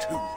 too.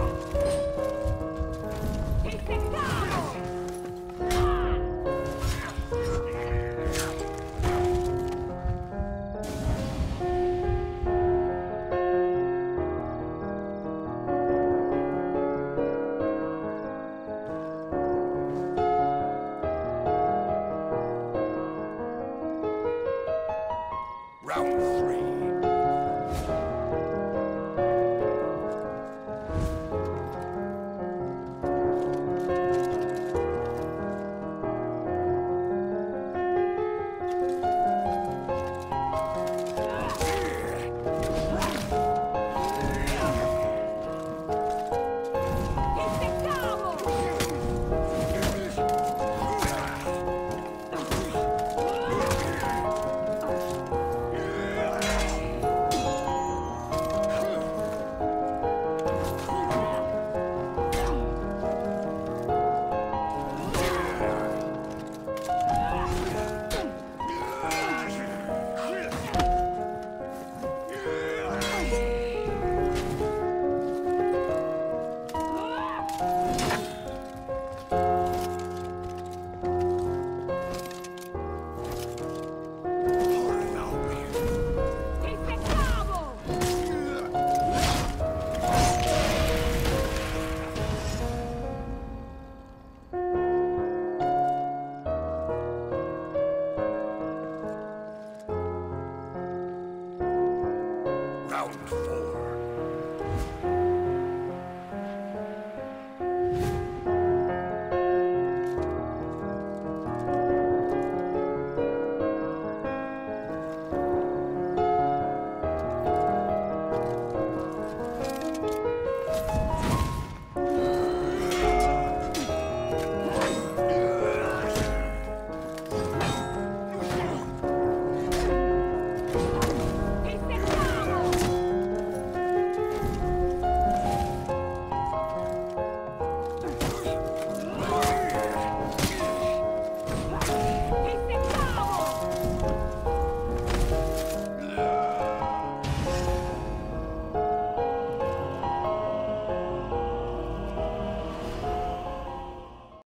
Round